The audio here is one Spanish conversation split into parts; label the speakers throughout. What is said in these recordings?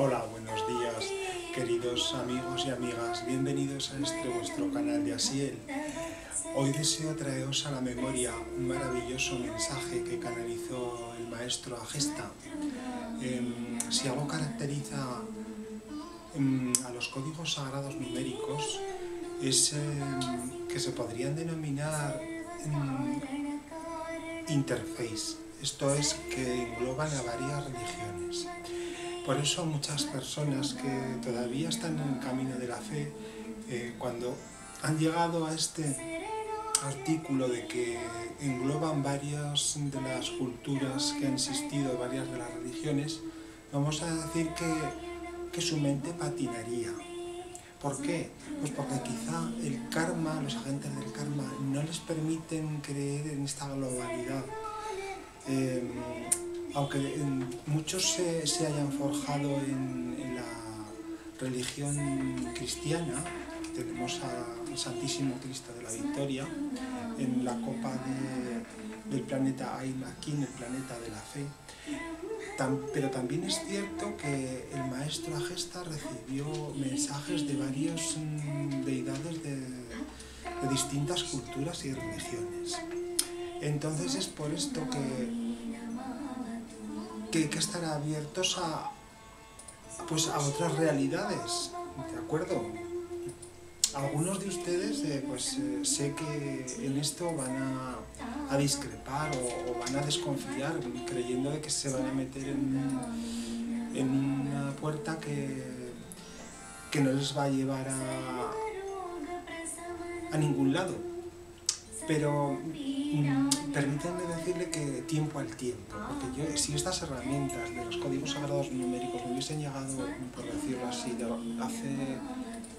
Speaker 1: Hola, buenos días, queridos amigos y amigas. Bienvenidos a este vuestro canal de Asiel. Hoy deseo traeros a la memoria un maravilloso mensaje que canalizó el maestro Agesta. Em, si algo caracteriza em, a los códigos sagrados numéricos es em, que se podrían denominar interface. Esto es que engloban a varias religiones. Por eso muchas personas que todavía están en el camino de la fe, eh, cuando han llegado a este artículo de que engloban varias de las culturas que han existido, varias de las religiones, vamos a decir que, que su mente patinaría. ¿Por qué? Pues porque quizá el karma, los agentes del karma, no les permiten creer en esta globalidad. Eh, aunque muchos se, hayan forjado en, la religión cristiana, tenemos al Santísimo Cristo de la Victoria, en la copa del planeta Aim, aquí en el planeta de la fe, pero también es cierto que el maestro Agesta recibió mensajes de varias mm, deidades de, de distintas culturas y religiones. Entonces es por esto que que hay que estar abiertos a, pues, a otras realidades, ¿de acuerdo? Algunos de ustedes, eh, pues eh, sé que en esto van a, discrepar o, van a desconfiar creyendo de que se van a meter en, en una puerta que, que no les va a llevar a, a ningún lado. Pero permítanme decirle que tiempo al tiempo, porque yo, si estas herramientas de los códigos sagrados numéricos me hubiesen llegado, por decirlo así, hace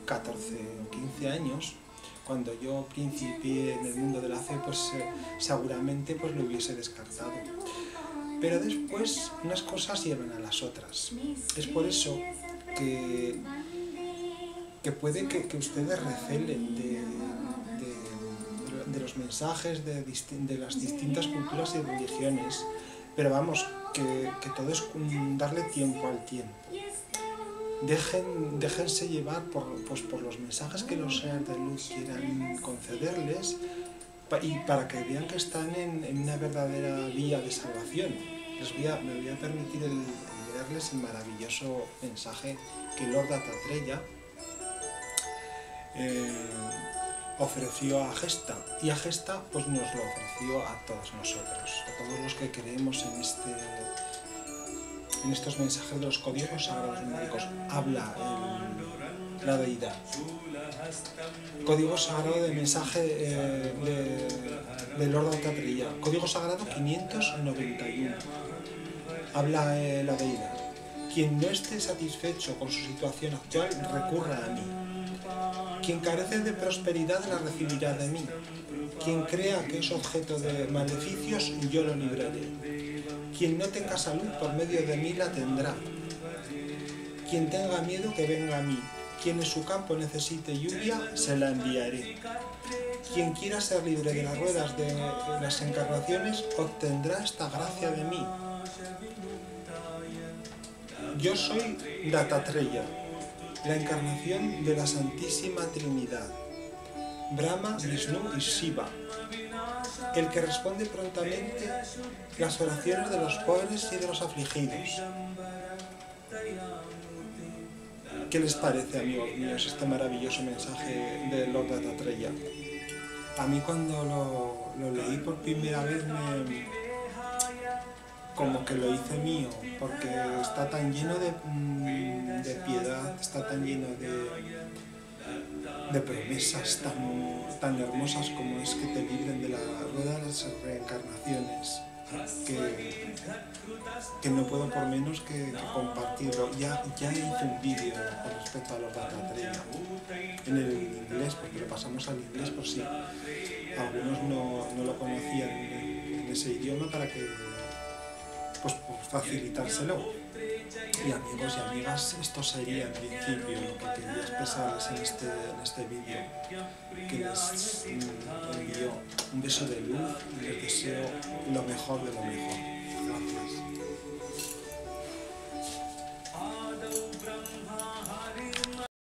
Speaker 1: 14 o 15 años, cuando yo principié en el mundo de la fe, pues eh, seguramente pues, lo hubiese descartado. Pero después unas cosas llevan a las otras. Es por eso que, que puede que, que ustedes recelen de, de los mensajes de, las distintas culturas y religiones, pero vamos, que, todo es darle tiempo al tiempo. Dejen, déjense llevar por, pues, por los mensajes que los seres de luz quieran concederles y para que vean que están en, una verdadera vía de salvación. Les voy a, me voy a permitir el, leerles el maravilloso mensaje que Lord Atatreya eh, ofreció a Gesta y a Gesta pues nos lo ofreció a todos nosotros, a todos los que creemos en este en estos mensajes de los códigos sagrados numéricos. Habla la deidad. Código sagrado de mensaje eh, de, de Lord Catrilla. Código sagrado 591. Habla eh, la deidad. Quien no esté satisfecho con su situación actual, recurra a mí quien carece de prosperidad la recibirá de mí. Quien crea que es objeto de maleficios, yo lo libraré. Quien no tenga salud, por medio de mí la tendrá. Quien tenga miedo, que venga a mí. Quien en su campo necesite lluvia, se la enviaré. Quien quiera ser libre de las ruedas de las encarnaciones, obtendrá esta gracia de mí. Yo soy Datatreya, la encarnación de la Santísima Trinidad, Brahma, Vishnu y Shiva, el que responde prontamente las oraciones de los pobres y de los afligidos. ¿Qué les parece, amigos míos, este maravilloso mensaje de Lord Dattatreya? A mí cuando lo, lo leí por primera vez me, como que lo hice mío, porque está tan lleno de, mm, de piedad, está tan lleno de, de promesas tan, tan hermosas como es que te libren de la rueda de las reencarnaciones. Que, que, no puedo por menos que, compartirlo. Ya, ya hice un vídeo con respecto a los Datatreya en el inglés, porque lo pasamos al inglés por si algunos no, no lo conocían en ese idioma para que pues por facilitárselo. Y amigos y amigas, esto sería en principio lo que quería expresarles en este, en este vídeo, que les mm, envío un beso de luz y les deseo lo mejor de lo mejor.